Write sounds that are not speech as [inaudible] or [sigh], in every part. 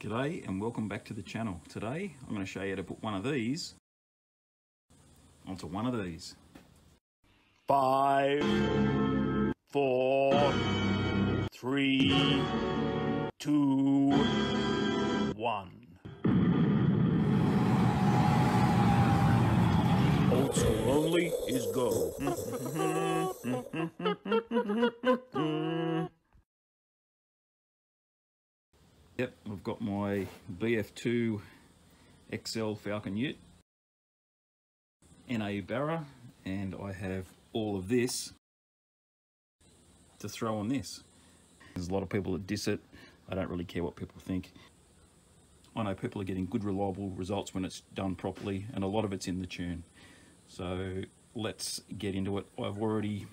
G'day and welcome back to the channel. Today I'm going to show you how to put one of these onto one of these. Five, four, three, two, one. Old Skool Only is go. [laughs] Yep, I've got my BF2 XL Falcon Ute, NAU Barra, and I have all of this to throw on this. There's a lot of people that diss it. I don't really care what people think. I know people are getting good reliable results when it's done properly and a lot of it's in the tune. So let's get into it. I've already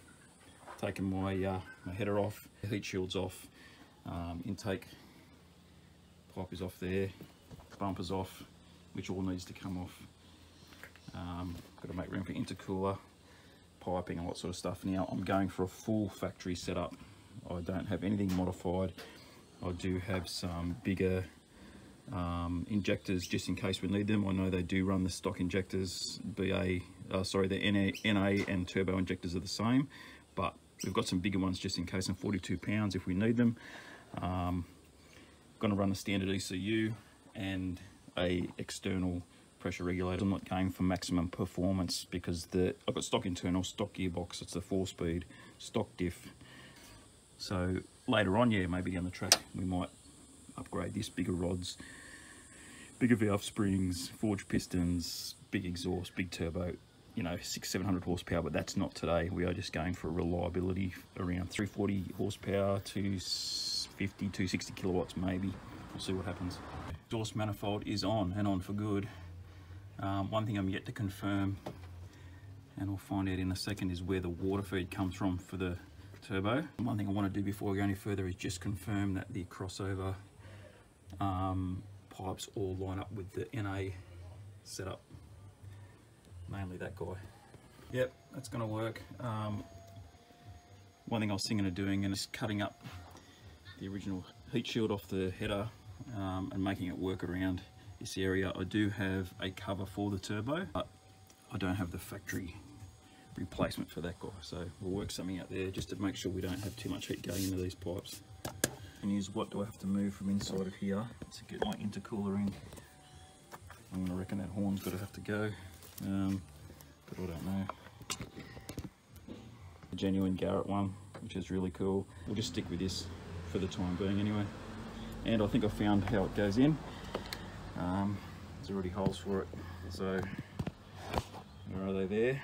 taken my, uh, my header off, heat shields off, um, intake pipe is off there, bumpers off, which all needs to come off. Um, got to make room for intercooler, piping, all that sort of stuff. Now I'm going for a full factory setup. I don't have anything modified. I do have some bigger um, injectors just in case we need them. I know they do run the stock injectors, BA, uh, sorry, the NA, NA and turbo injectors are the same, but we've got some bigger ones just in case, and 42 pounds if we need them. Um, going to run a standard ECU and a external pressure regulator. I'm not going for maximum performance because the I've got stock internal, stock gearbox, it's the four speed, stock diff. So later on, yeah, maybe down the track, we might upgrade this, bigger rods, bigger valve springs, forged pistons, big exhaust, big turbo, you know, six, 700 horsepower, but that's not today. We are just going for reliability around 340 horsepower to 50, 260 kilowatts maybe. We'll see what happens. Exhaust manifold is on and on for good. Um, one thing I'm yet to confirm, and we'll find out in a second, is where the water feed comes from for the turbo. One thing I want to do before we go any further is just confirm that the crossover um, pipes all line up with the NA setup. Mainly that guy. Yep, that's going to work. Um, one thing I was thinking of doing and is cutting up the original heat shield off the header um, and making it work around this area. I do have a cover for the turbo, but I don't have the factory replacement for that guy. So we'll work something out there just to make sure we don't have too much heat going into these pipes. And use what do I have to move from inside of here to get my intercooler in. I'm gonna reckon that horn's gotta have to go, um, but I don't know. A genuine Garrett one, which is really cool. We'll just stick with this for the time being anyway. And I think I found how it goes in. Um, there's already holes for it. So, where are they there?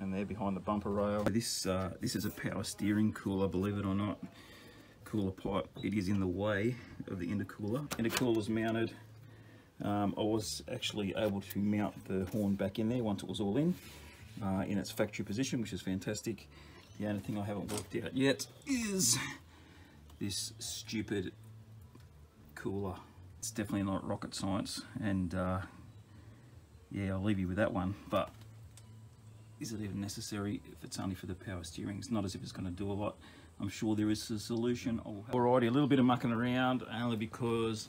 And they're behind the bumper rail. This, uh, this is a power steering cooler, believe it or not. Cooler pipe. It is in the way of the intercooler. Intercooler's mounted. Um, I was actually able to mount the horn back in there once it was all in, uh, in its factory position, which is fantastic. The only thing I haven't worked out yet is this stupid cooler. It's definitely not rocket science, and uh, yeah, I'll leave you with that one. But is it even necessary if it's only for the power steering? It's not as if it's going to do a lot. I'm sure there is a solution. Alrighty, a little bit of mucking around, only because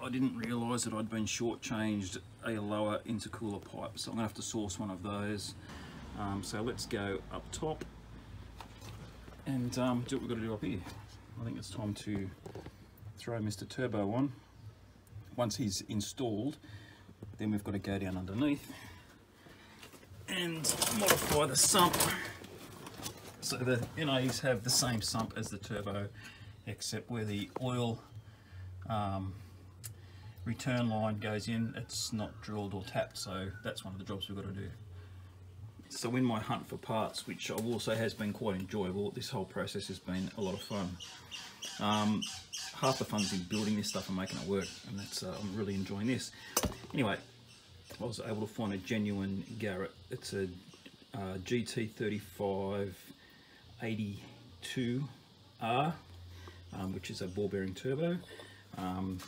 I didn't realise that I'd been shortchanged a lower intercooler pipe, so I'm going to have to source one of those. Um, so let's go up top and um, do what we've got to do up here. I think it's time to throw Mr. Turbo on. Once he's installed, then we've got to go down underneath and modify the sump so the NAs have the same sump as the turbo except where the oil um, return line goes in it's not drilled or tapped so that's one of the jobs we've got to do so in my hunt for parts which I say has been quite enjoyable this whole process has been a lot of fun. Um, half the fun's in building this stuff and making it work and that's uh, I'm really enjoying this. Anyway I was able to find a genuine Garrett. It's a uh, GT35 82R, um, which is a ball bearing turbo. Um,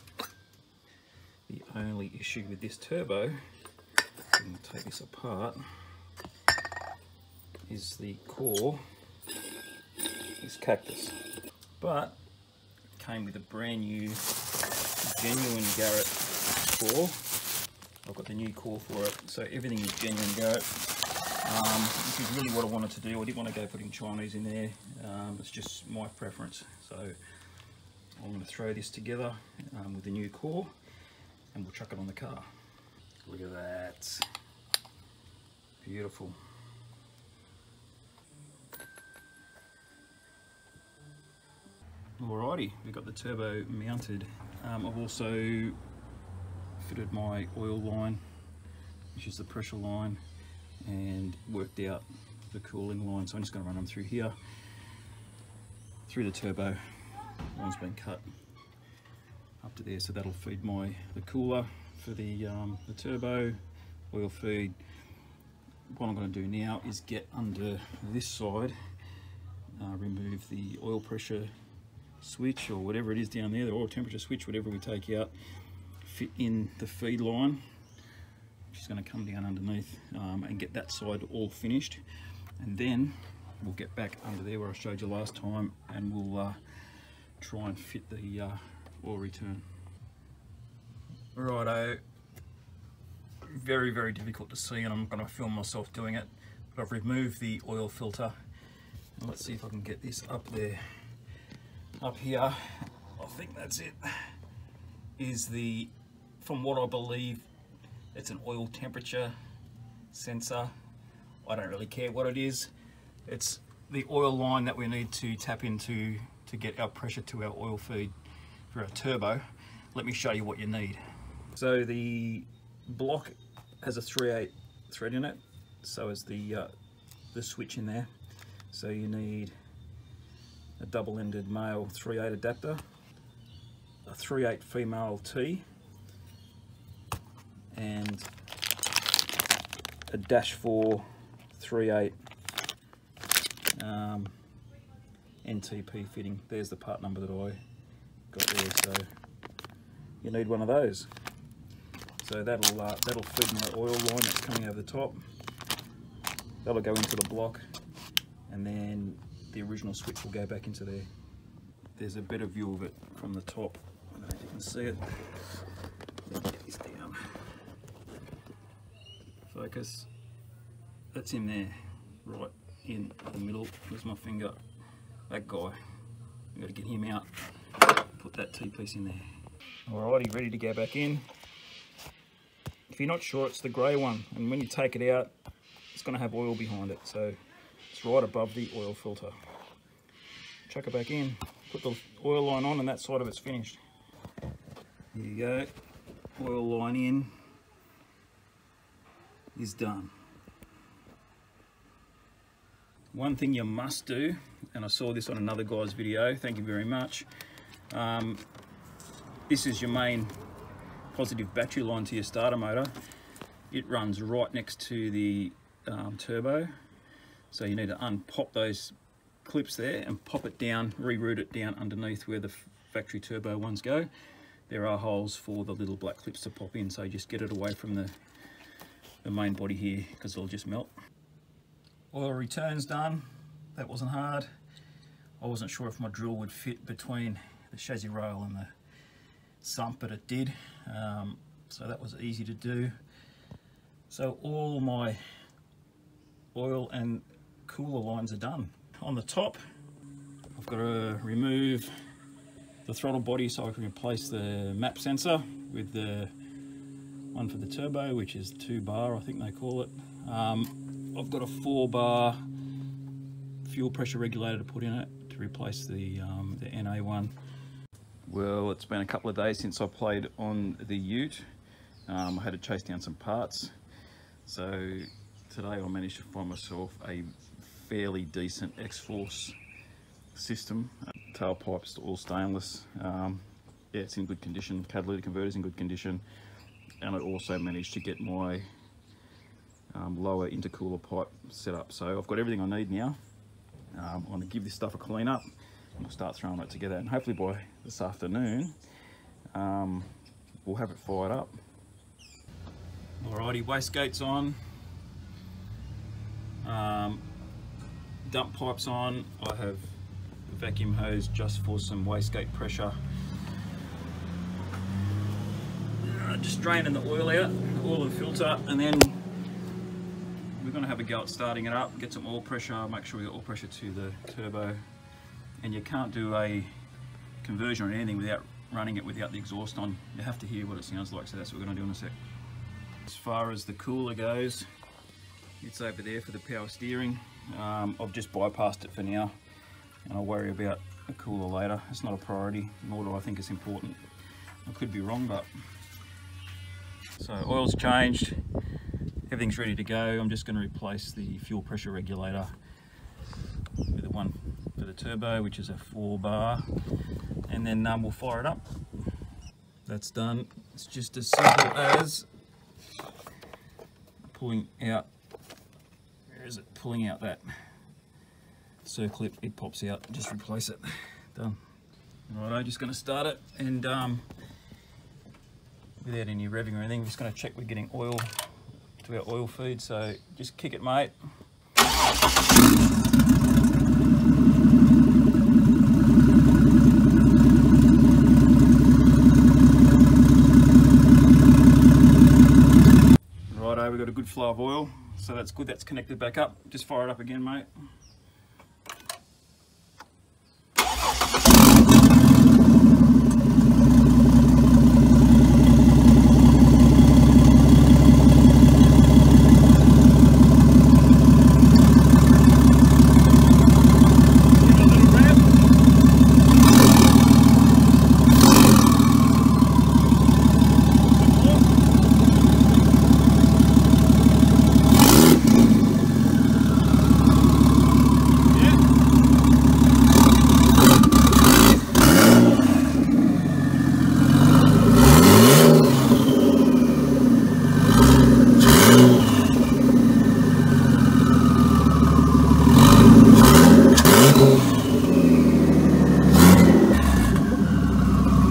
the only issue with this turbo, I'm going to take this apart, is the core is cactus. But came with a brand new genuine Garrett core. I've got the new core for it, so everything is genuine Garrett. Um, is really what I wanted to do. I didn't want to go putting Chinese in there. Um, it's just my preference. So I'm going to throw this together um, with the new core and we'll chuck it on the car. Look at that. Beautiful. Alrighty, we've got the turbo mounted. Um, I've also fitted my oil line, which is the pressure line, and worked out the cooling line. So I'm just going to run them through here, through the turbo. One's been cut up to there, so that'll feed my the cooler for the um, the turbo oil feed. What I'm going to do now is get under this side, uh, remove the oil pressure switch or whatever it is down there, the oil temperature switch, whatever we take out, fit in the feed line, which is going to come down underneath um, and get that side all finished. And then we'll get back under there where I showed you last time and we'll uh, try and fit the uh, oil return. Righto, very, very difficult to see and I'm going to film myself doing it. But I've removed the oil filter. Let's see if I can get this up there up here, I think that's it, is the, from what I believe, it's an oil temperature sensor. I don't really care what it is. It's the oil line that we need to tap into to get our pressure to our oil feed for our turbo. Let me show you what you need. So the block has a 3/8 thread in it, so is the uh, the switch in there. So you need a double-ended male 3/8 adapter, a 3/8 female T, and a dash 4 3/8 um, NTP fitting. There's the part number that I got there. So you need one of those. So that'll uh, that'll feed my oil line that's coming over the top. That'll go into the block, and then the original switch will go back into there. There's a better view of it from the top. I don't know if you can see it. Get this down. Focus. That's in there, right in the middle. There's my finger. That guy. We've got to get him out. Put that T-piece in there. Alrighty, ready to go back in. If you're not sure, it's the grey one. And when you take it out, it's going to have oil behind it. So right above the oil filter. Chuck it back in, put the oil line on and that side of it's finished. Here you go, oil line in is done. One thing you must do, and I saw this on another guy's video, thank you very much. Um, this is your main positive battery line to your starter motor. It runs right next to the um, turbo so you need to unpop those clips there and pop it down, reroute it down underneath where the factory turbo ones go. There are holes for the little black clips to pop in, so just get it away from the, the main body here because it'll just melt. Oil return's done. That wasn't hard. I wasn't sure if my drill would fit between the chassis rail and the sump, but it did. Um, so that was easy to do. So all my oil and cooler lines are done. On the top, I've got to remove the throttle body so I can replace the map sensor with the one for the turbo, which is two bar, I think they call it. Um, I've got a four bar fuel pressure regulator to put in it to replace the, um, the NA one. Well, it's been a couple of days since I played on the Ute. Um, I had to chase down some parts. So today I managed to find myself a fairly decent X-Force system. Tailpipes all stainless. Um, yeah, it's in good condition. Catalytic converter's in good condition. And I also managed to get my um, lower intercooler pipe set up. So I've got everything I need now. Um, I'm to give this stuff a clean up and we'll start throwing it together. And hopefully by this afternoon, um, we'll have it fired up. Alrighty, wastegate's on. Um, dump pipes on. I have a vacuum hose just for some wastegate pressure. Uh, just draining the oil out, oil and filter, and then we're going to have a go at starting it up, get some oil pressure, make sure we get oil pressure to the turbo. And you can't do a conversion or anything without running it without the exhaust on. You have to hear what it sounds like, so that's what we're going to do in a sec. As far as the cooler goes, it's over there for the power steering. Um, I've just bypassed it for now, and I'll worry about a cooler later. It's not a priority, nor do I think it's important. I could be wrong, but... So oil's changed, everything's ready to go. I'm just going to replace the fuel pressure regulator with the one for the turbo, which is a four bar, and then um, we'll fire it up. That's done. It's just as simple as pulling out? Pulling out that circlip, it pops out, just replace it. Done. Right, I'm just going to start it and um, without any revving or anything, I'm just going to check we're getting oil to our oil feed. So just kick it, mate. Righto, we've got a good flow of oil, so that's good. That's connected back up. Just fire it up again, mate. Give it a little rev. Some more. Yeah.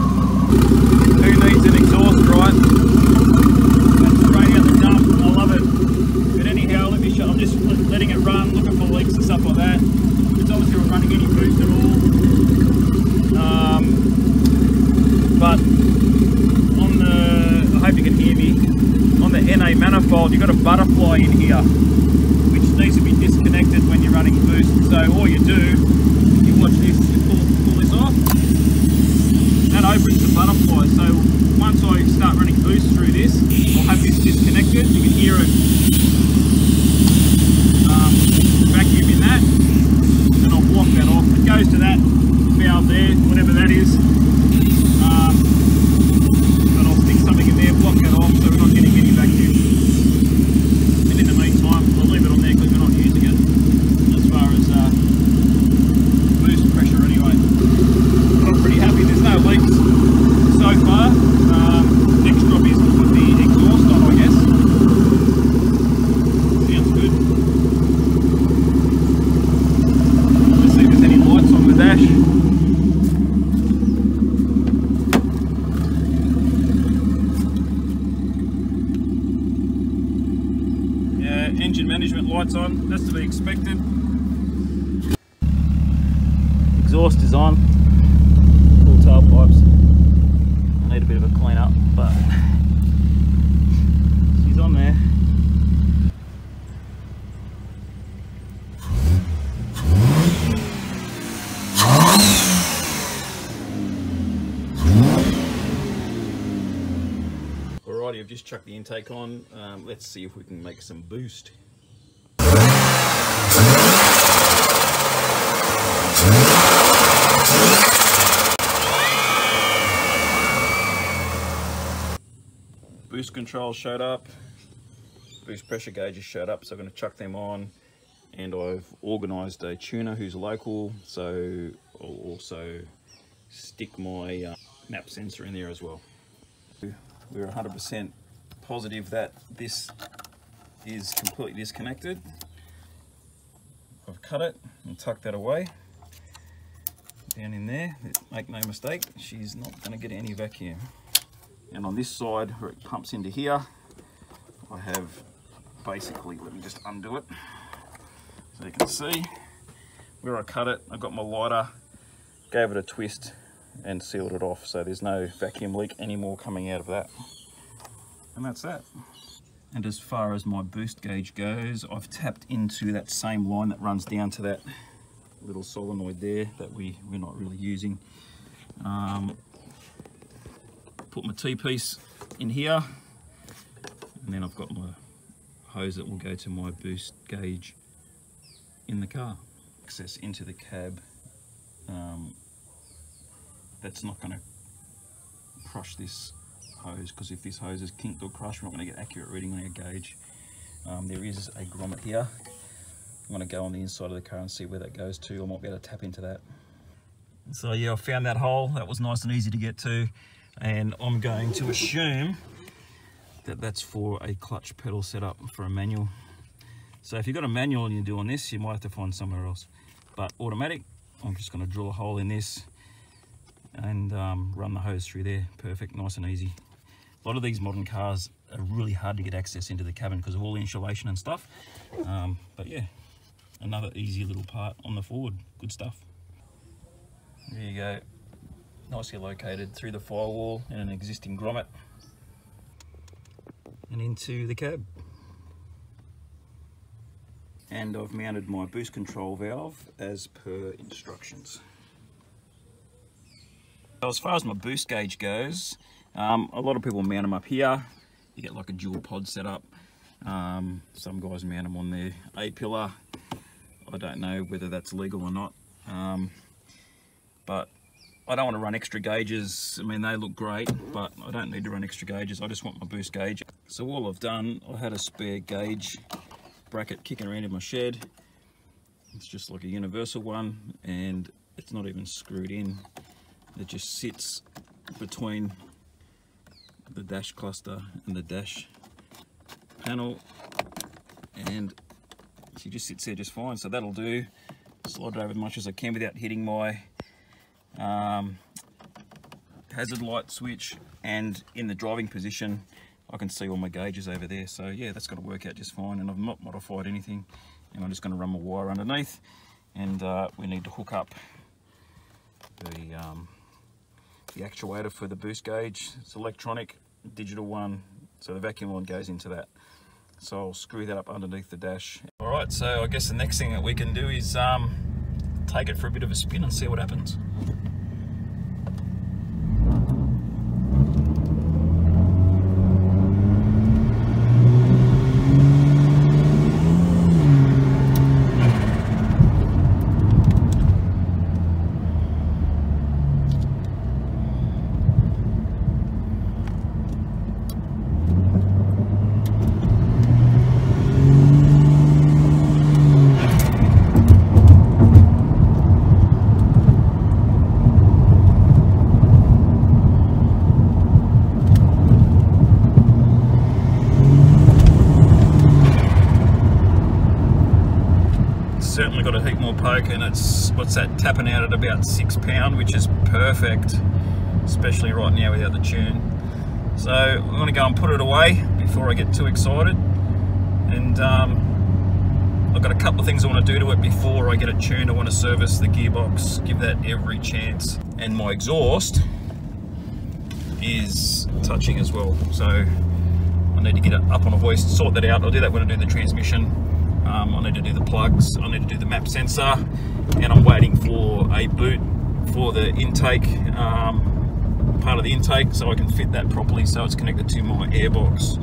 Who needs an exhaust, right? That's straight out the dump. I love it. But anyhow, let me show. I'm just let- letting it run, looking for leaks and stuff like that. It's obviously not running any boost at all. Um, but on the, I hope you can hear me. On the NA manifold, you've got a butterfly in here, which needs to be disconnected when you're running boost. So all you do, you watch this, you pull, pull this off that opens the butterfly. So once I start running boost through this, I'll have this disconnected. You can hear it um, vacuum in that, and I'll block that off. It goes to that valve there, whatever that is. Um, and I'll stick something in there, block that off, so we're not getting any vacuum. And in the meantime, I'll leave it on there because we're not using it as far as uh, boost pressure anyway. I'm pretty happy. There's no leaks so far. Um, next job is to put the exhaust on, I guess. Sounds good. Let's see if there's any lights on the dash. Yeah, engine management lights on. That's to be expected. Exhaust is on full tailpipes. I need a bit of a clean up, but she's on there. Alrighty, I've just chuck the intake on. Um, let's see if we can make some boost. boost controls showed up boost pressure gauges showed up so I'm going to chuck them on and I've organized a tuner who's local so I'll also stick my uh, map sensor in there as well we're 100% positive that this is completely disconnected. I've cut it and tucked that away. Down in there make no mistake she's not going to get any vacuum. And on this side where it pumps into here I have basically let me just undo it so you can see. Where I cut it I've got my lighter gave it a twist and sealed it off. So there's no vacuum leak anymore coming out of that. And that's that. And as far as my boost gauge goes, I've tapped into that same line that runs down to that little solenoid there that we, we're not really using. Um, put my T-piece in here and then I've got my hose that will go to my boost gauge in the car. Access into the cab, um, that's not going to crush this hose because if this hose is kinked or crushed we're not going to get accurate reading on our gauge. Um, there is a grommet here. I'm going to go on the inside of the car and see where that goes to. I might be able to tap into that. So yeah, I found that hole. That was nice and easy to get to. And I'm going to assume that that's for a clutch pedal setup for a manual. So if you've got a manual and you're doing this, you might have to find somewhere else. But automatic, I'm just going to drill a hole in this and um, run the hose through there. Perfect, nice and easy. A lot of these modern cars are really hard to get access into the cabin because of all the insulation and stuff. Um, but yeah, another easy little part on the Ford. Good stuff. There you go. Nicely located through the firewall in an existing grommet and into the cab. And I've mounted my boost control valve as per instructions. So as far as my boost gauge goes, um, a lot of people mount them up here. You get like a dual pod setup. Um, some guys mount them on their A-pillar. I don't know whether that's legal or not. Um, but I don't want to run extra gauges. I mean, they look great, but I don't need to run extra gauges. I just want my boost gauge. So all I've done, I had a spare gauge bracket kicking around in my shed. It's just like a universal one and it's not even screwed in. It just sits between the dash cluster and the dash panel. And she just sits there just fine. So that'll do. Slide it over as much as I can without hitting my um, hazard light switch. And in the driving position I can see all my gauges over there. So yeah that's going to work out just fine. And I've not modified anything. And I'm just going to run my wire underneath. And uh, we need to hook up the, um, the actuator for the boost gauge. It's electronic digital one so the vacuum line goes into that. So I'll screw that up underneath the dash. All right so I guess the next thing that we can do is um, take it for a bit of a spin and see what happens certainly got a heap more poke and it's what's that tapping out at about six pound which is perfect especially right now without the tune. So I'm going to go and put it away before I get too excited. And um, I've got a couple of things I want to do to it before I get it tuned I want to service the gearbox give that every chance. And my exhaust is touching as well. So I need to get it up on a voice sort that out. I'll do that when I do the transmission um, I need to do the plugs, I need to do the map sensor, and I'm waiting for a boot for the intake, um, part of the intake, so I can fit that properly so it's connected to my airbox.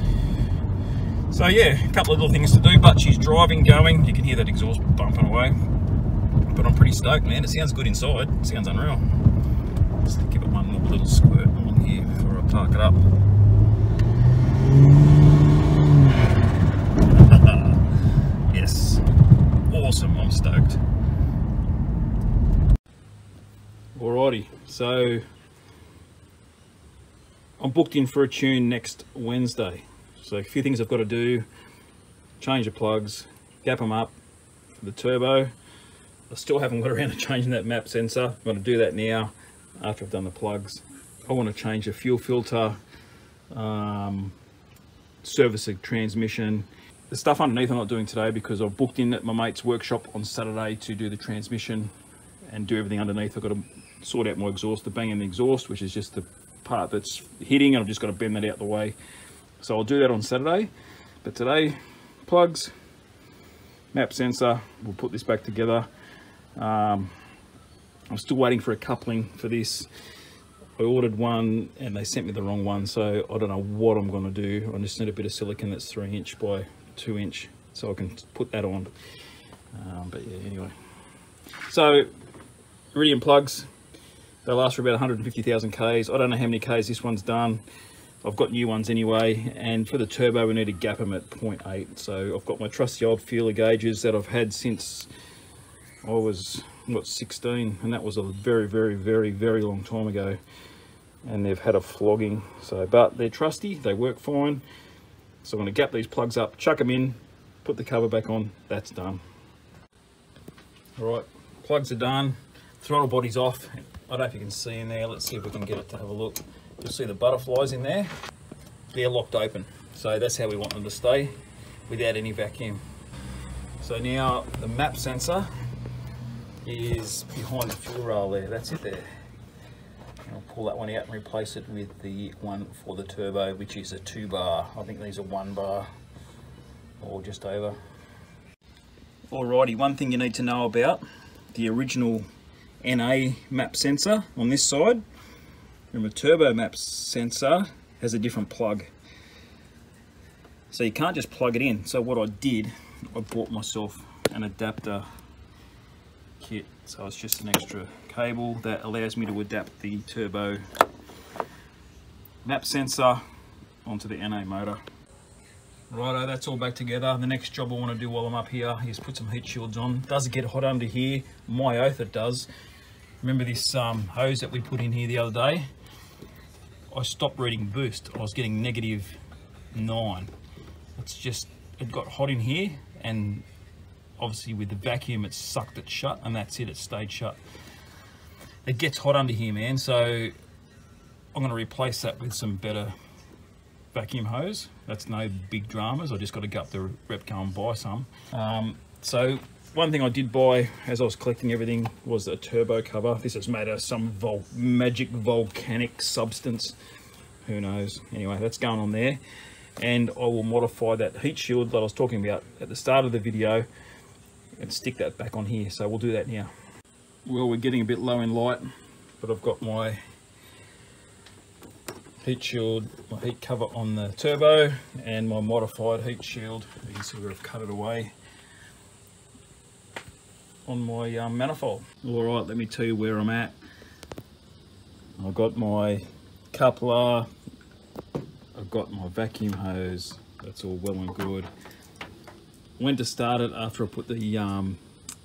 So yeah, a couple of little things to do, but she's driving, going, you can hear that exhaust bumping away. But I'm pretty stoked, man. It sounds good inside, it sounds unreal. Just give it one more little squirt on here before I park it up. Awesome i'm stoked. Alrighty so i'm booked in for a tune next wednesday. So a few things i've got to do. Change the plugs gap them up for the turbo. I still haven't got around to [laughs] changing that map sensor. I'm going to do that now after i've done the plugs. I want to change the fuel filter um, service the transmission the stuff underneath I'm not doing today because I've booked in at my mate's workshop on Saturday to do the transmission and do everything underneath. I've got to sort out my exhaust, the bang in the exhaust, which is just the part that's hitting and I've just got to bend that out the way. So I'll do that on Saturday. But today, plugs, map sensor, we'll put this back together. Um, I'm still waiting for a coupling for this. I ordered one and they sent me the wrong one, so I don't know what I'm going to do. I just need a bit of silicon that's three inch by two inch, so I can put that on. Um, but yeah, anyway. So, Iridium plugs, they last for about 150,000 Ks. I don't know how many Ks this one's done. I've got new ones anyway, and for the turbo we need to gap them at 0.8. So I've got my trusty old feeler gauges that I've had since I was, what, 16, and that was a very, very, very, very long time ago and they've had a flogging so but they're trusty they work fine so I'm going to gap these plugs up chuck them in put the cover back on that's done. All right plugs are done. Throttle body's off. I don't know if you can see in there. Let's see if we can get it to have a look. You'll see the butterflies in there. They're locked open so that's how we want them to stay without any vacuum. So now the map sensor is behind the fuel rail there. That's it there I'll pull that one out and replace it with the one for the turbo, which is a two bar. I think these are one bar or just over. Alrighty, one thing you need to know about the original NA map sensor on this side. Remember, turbo map sensor has a different plug. So you can't just plug it in. So what I did, I bought myself an adapter kit. So it's just an extra cable that allows me to adapt the turbo map sensor onto the NA motor. Righto, that's all back together. The next job I want to do while I'm up here is put some heat shields on. Does it get hot under here? My oath it does. Remember this um, hose that we put in here the other day? I stopped reading boost. I was getting negative nine. It's just, it got hot in here and obviously with the vacuum it sucked it shut and that's it, it stayed shut. It gets hot under here, man, so I'm gonna replace that with some better vacuum hose. That's no big dramas. I just got to go up the Repco and buy some. Um, so one thing I did buy as I was collecting everything was a turbo cover. This is made of some vol magic volcanic substance. Who knows? Anyway, that's going on there. And I will modify that heat shield that I was talking about at the start of the video and stick that back on here. So we'll do that now. Well, we're getting a bit low in light, but I've got my heat shield, my heat cover on the turbo and my modified heat shield. You can see where I've cut it away on my um, manifold. All right, let me tell you where I'm at. I've got my coupler, I've got my vacuum hose, that's all well and good. Went to start it after I put the um,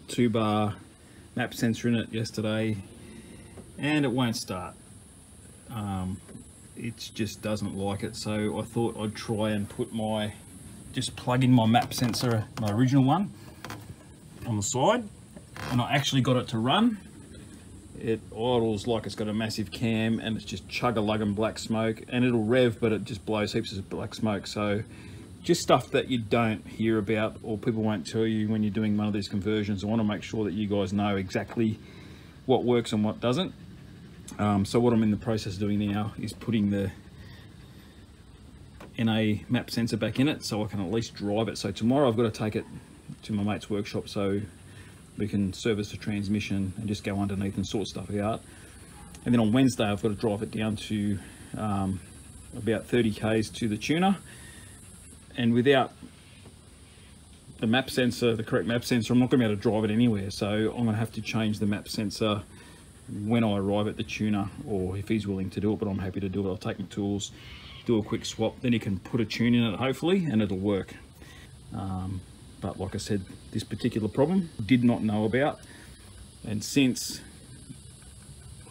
two bar map sensor in it yesterday and it won't start. Um, it just doesn't like it so I thought I'd try and put my just plug in my map sensor my original one on the side and I actually got it to run it idles like it's got a massive cam and it's just chug a lug and black smoke and it'll rev but it just blows heaps of black smoke so just stuff that you don't hear about or people won't tell you when you're doing one of these conversions I want to make sure that you guys know exactly what works and what doesn't um, so what I'm in the process of doing now is putting the NA map sensor back in it so I can at least drive it. So tomorrow I've got to take it to my mate's workshop so we can service the transmission and just go underneath and sort stuff out. And then on Wednesday I've got to drive it down to um, about 30 k's to the tuner. And without the map sensor, the correct map sensor, I'm not going to be able to drive it anywhere. So I'm going to have to change the map sensor when I arrive at the tuner or if he's willing to do it, but I'm happy to do it. I'll take my tools, do a quick swap, then he can put a tune in it hopefully and it'll work. Um, but like I said, this particular problem did not know about. And since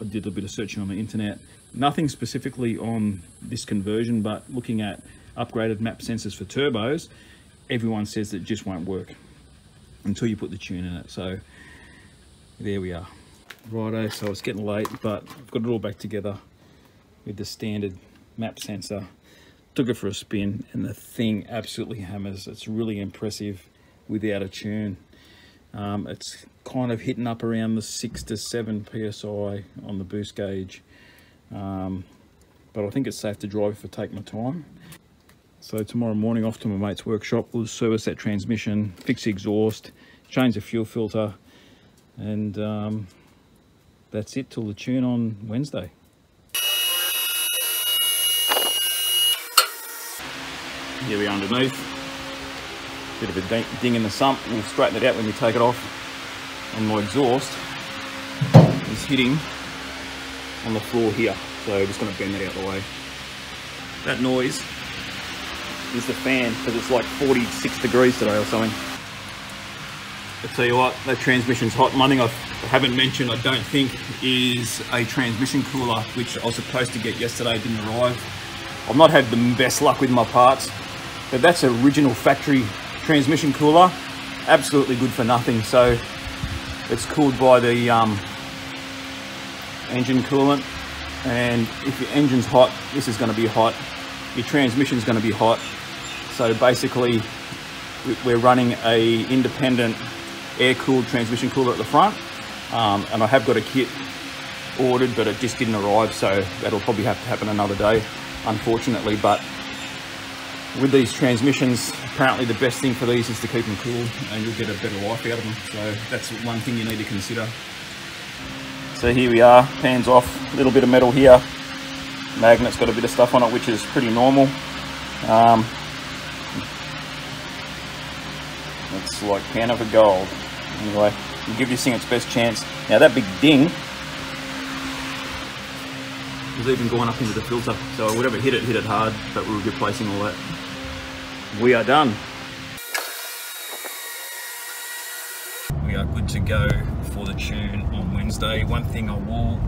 I did a bit of searching on the internet, nothing specifically on this conversion, but looking at upgraded map sensors for turbos, everyone says that it just won't work until you put the tune in it. So there we are. Righto, so it's getting late, but I've got it all back together with the standard map sensor. Took it for a spin and the thing absolutely hammers. It's really impressive without a tune. Um, it's kind of hitting up around the 6 to 7 psi on the boost gauge. Um, but I think it's safe to drive if I take my time. So tomorrow morning off to my mate's workshop, we'll service that transmission, fix the exhaust, change the fuel filter, and um, that's it till the tune on Wednesday. Here we are underneath. Bit of a ding in the sump. We'll straighten it out when we take it off. And my exhaust is hitting on the floor here. So I'm just going to bend that out of the way. That noise is the fan because it's like 46 degrees today or something. I tell you what, that transmission's hot. One thing I haven't mentioned, I don't think, is a transmission cooler, which I was supposed to get yesterday, didn't arrive. I've not had the best luck with my parts. But that's original factory transmission cooler. Absolutely good for nothing. So it's cooled by the um, engine coolant. And if your engine's hot, this is going to be hot. Your transmission's going to be hot. So basically, we're running a independent air-cooled transmission cooler at the front. Um, and I have got a kit ordered, but it just didn't arrive. So that'll probably have to happen another day, unfortunately. But with these transmissions, apparently the best thing for these is to keep them cool and you'll get a better life out of them. So that's one thing you need to consider. So here we are, pans off, a little bit of metal here. Magnet's got a bit of stuff on it, which is pretty normal. Um, it's like pan of a gold. Anyway, we'll give this thing its best chance. Now that big ding was even going up into the filter. So whatever hit it, hit it hard, but we were replacing all that we are done. We are good to go for the tune on Wednesday. One thing I will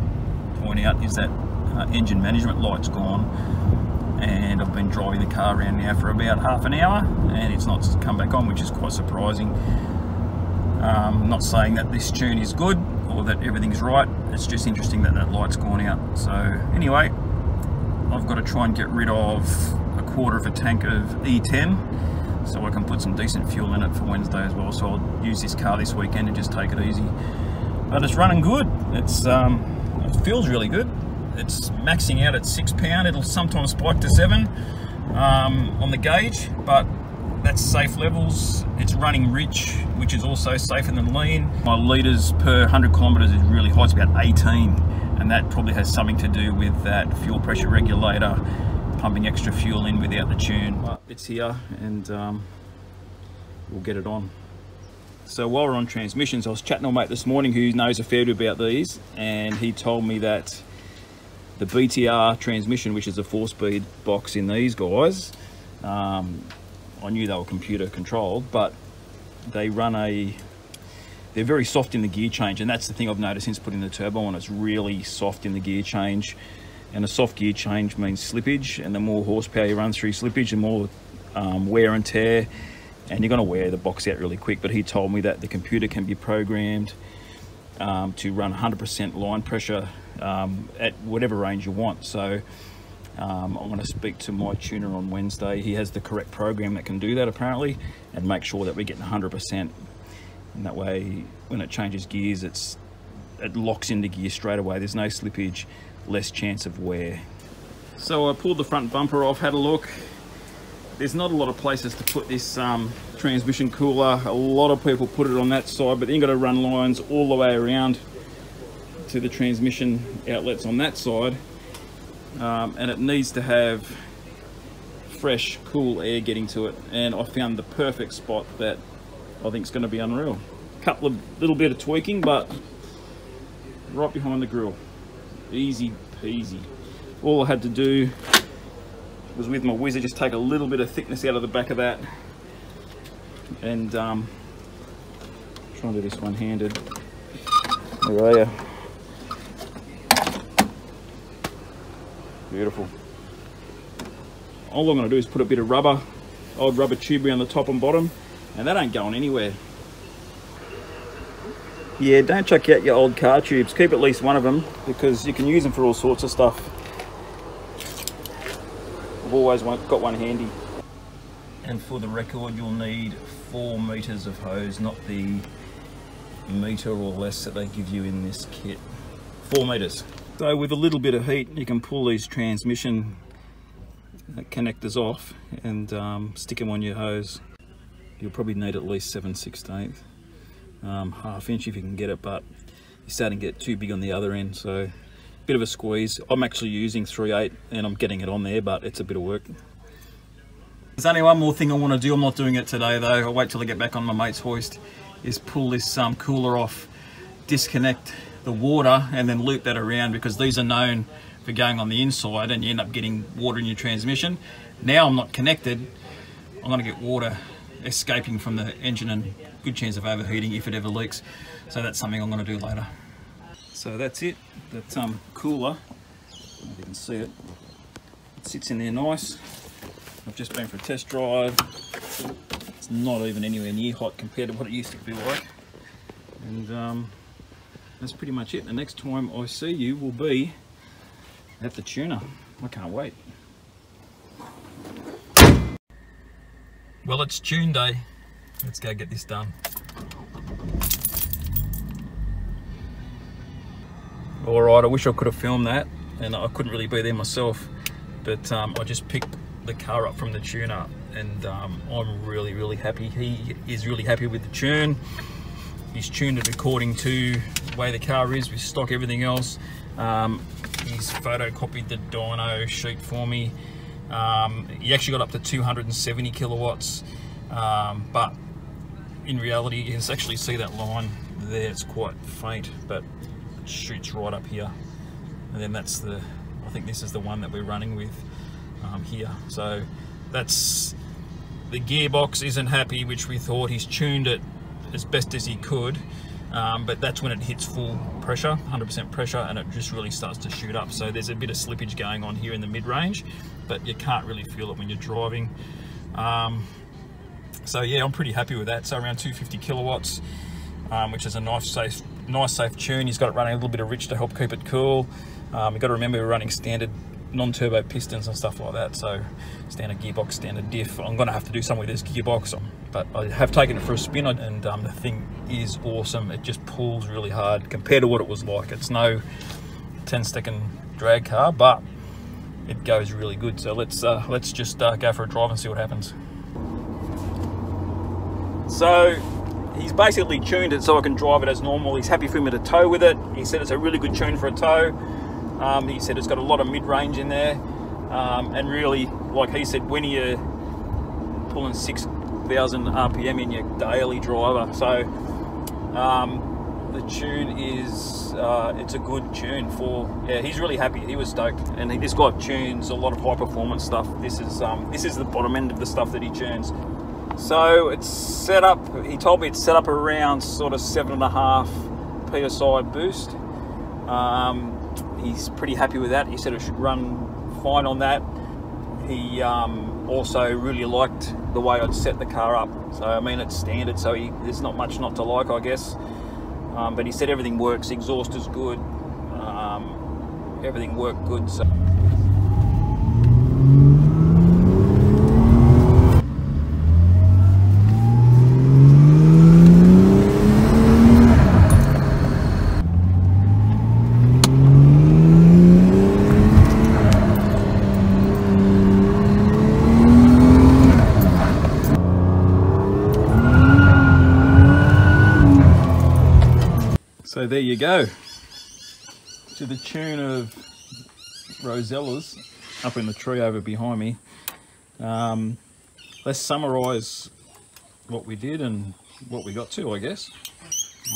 point out is that uh, engine management light's gone and I've been driving the car around now for about half an hour and it's not come back on which is quite surprising. Um, not saying that this tune is good or that everything's right, it's just interesting that that light's gone out. So anyway, I've got to try and get rid of a quarter of a tank of E10 so I can put some decent fuel in it for Wednesday as well. So I'll use this car this weekend and just take it easy. But it's running good. It's um, It feels really good. It's maxing out at six pound. It'll sometimes spike to seven um, on the gauge, but that's safe levels. It's running rich, which is also safer than lean. My litres per 100 kilometres is really high. It's about 18 and that probably has something to do with that fuel pressure regulator pumping extra fuel in without the tune. But it's here and um, we'll get it on. So while we're on transmissions, I was chatting to a mate this morning who knows a fair bit about these and he told me that the BTR transmission, which is a four-speed box in these guys, um, I knew they were computer controlled, but they run a they're very soft in the gear change and that's the thing I've noticed since putting the turbo on. It's really soft in the gear change and a soft gear change means slippage and the more horsepower you run through slippage the more um, wear and tear and you're going to wear the box out really quick. But he told me that the computer can be programmed um, to run 100% line pressure um, at whatever range you want so um, I'm going to speak to my tuner on Wednesday he has the correct program that can do that apparently and make sure that we're getting 100% and that way when it changes gears it's it locks into gear straight away there's no slippage less chance of wear. So I pulled the front bumper off, had a look. There's not a lot of places to put this um, transmission cooler. A lot of people put it on that side, but then you've got to run lines all the way around to the transmission outlets on that side. Um, and it needs to have fresh, cool air getting to it. And I found the perfect spot that I think is going to be unreal. Couple of little bit of tweaking, but right behind the grill easy peasy all I had to do was with my whizzer just take a little bit of thickness out of the back of that and um, try and do this one-handed where are you beautiful all I'm going to do is put a bit of rubber old rubber tube around the top and bottom and that ain't going anywhere yeah, don't chuck out your old car tubes. Keep at least one of them because you can use them for all sorts of stuff. I've always got one handy. And for the record, you'll need four meters of hose, not the metre or less that they give you in this kit. Four metres. So with a little bit of heat, you can pull these transmission connectors off and um, stick them on your hose. You'll probably need at least 7 16 um, half inch if you can get it, but you're starting to get too big on the other end, so a bit of a squeeze. I'm actually using 3/8 and I'm getting it on there, but it's a bit of work. There's only one more thing I want to do. I'm not doing it today though. I'll wait till I get back on my mate's hoist. Is pull this um, cooler off, disconnect the water, and then loop that around because these are known for going on the inside and you end up getting water in your transmission. Now I'm not connected. I'm going to get water escaping from the engine and good chance of overheating if it ever leaks. So that's something I'm going to do later. So that's it, that um, cooler, you can see it, it sits in there nice. I've just been for a test drive. It's not even anywhere near hot compared to what it used to be like. And um, that's pretty much it. The next time I see you will be at the tuner. I can't wait. Well, it's tune day. Let's go get this done. All right, I wish I could have filmed that and I couldn't really be there myself, but um, I just picked the car up from the tuner and um, I'm really, really happy. He is really happy with the tune. He's tuned it according to the way the car is with stock, everything else. Um, he's photocopied the dyno sheet for me. Um, he actually got up to 270 kilowatts, um, but in reality, you can actually see that line there. It's quite faint, but it shoots right up here and then that's the I think this is the one that we're running with um, here so that's the gearbox isn't happy which we thought he's tuned it as best as he could um, but that's when it hits full pressure 100% pressure and it just really starts to shoot up so there's a bit of slippage going on here in the mid-range but you can't really feel it when you're driving um, so yeah I'm pretty happy with that so around 250 kilowatts um, which is a nice safe nice safe tune. He's got it running a little bit of rich to help keep it cool. Um, you've got to remember we're running standard non-turbo pistons and stuff like that. So standard gearbox, standard diff. I'm to have to do something with this gearbox, but I have taken it for a spin and um, the thing is awesome. It just pulls really hard compared to what it was like. It's no 10 second drag car, but it goes really good. So let's uh, let's just uh, go for a drive and see what happens. So he's basically tuned it so I can drive it as normal. He's happy for me to tow with it. He said it's a really good tune for a tow. Um, he said it's got a lot of mid-range in there. Um, and really, like he said, when you're pulling 6,000 RPM in your daily driver, so um, the tune is, uh, it's a good tune for, yeah, he's really happy. He was stoked. And he, this guy tunes a lot of high performance stuff. This is, um, this is the bottom end of the stuff that he tunes. So it's set up, he told me it's set up around sort of seven and a half PSI boost. Um, he's pretty happy with that. He said it should run fine on that. He um, also really liked the way I'd set the car up. So I mean, it's standard, so he, there's not much not to like, I guess. Um, but he said everything works, exhaust is good, um, everything worked good. So. So you go. To the tune of Rosella's up in the tree over behind me. Um, let's summarise what we did and what we got to, I guess.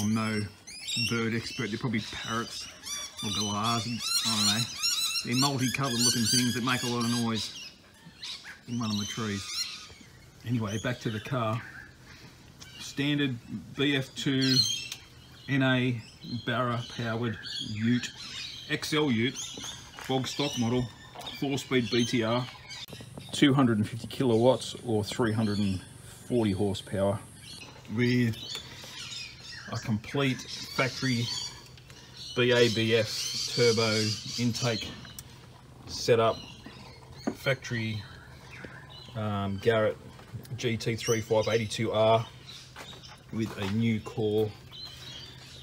I'm no bird expert. They're probably parrots or galahs. I don't know. They're multicoloured looking things that make a lot of noise in one of my trees. Anyway, back to the car. Standard BF2 NA Barra powered ute, XL ute, bog stock model, four speed BTR, 250 kilowatts or 340 horsepower with a complete factory BABF turbo intake setup, factory um, Garrett GT3582R with a new core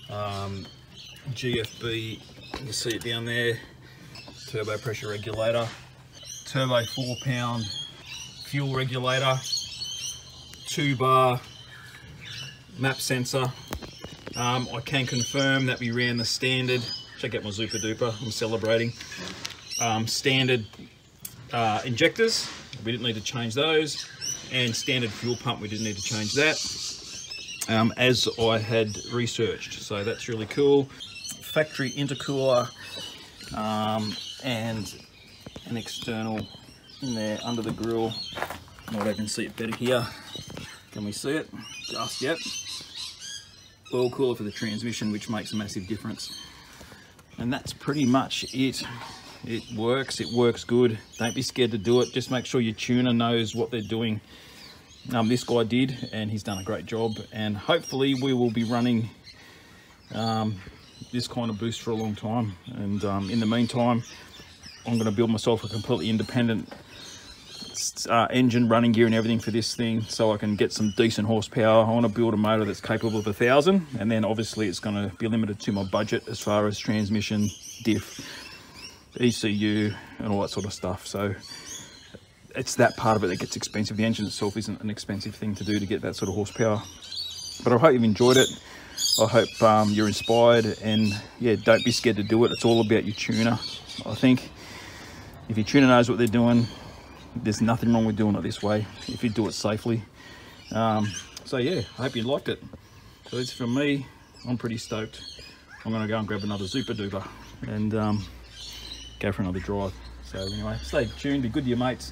Um, GFB, you can see it down there, turbo pressure regulator, turbo four pound fuel regulator, two bar map sensor. Um, I can confirm that we ran the standard, check out my Super Duper, I'm celebrating, um, standard uh, injectors, we didn't need to change those, and standard fuel pump, we didn't need to change that, um, as I had researched, so that's really cool. Factory intercooler, um, and an external in there under the grill. Might even see it better here. Can we see it? Just yet. Oil cooler for the transmission, which makes a massive difference. And that's pretty much it. It works, it works good. Don't be scared to do it. Just make sure your tuner knows what they're doing. Um, this guy did, and he's done a great job. And hopefully we will be running um, this kind of boost for a long time. And um, in the meantime, I'm going to build myself a completely independent uh, engine, running gear and everything for this thing so I can get some decent horsepower. I want to build a motor that's capable of a thousand and then obviously it's going to be limited to my budget as far as transmission, diff, ECU and all that sort of stuff. So it's that part of it that gets expensive. The engine itself isn't an expensive thing to do to get that sort of horsepower. But I hope you've enjoyed it. I hope um, you're inspired and yeah, don't be scared to do it. It's all about your tuner. I think if your tuner knows what they're doing, there's nothing wrong with doing it this way if you do it safely. Um, so yeah, I hope you liked it. So it's from me. I'm pretty stoked. I'm gonna go and grab another Super Duper and um, go for another drive. So anyway, stay tuned, be good to your mates,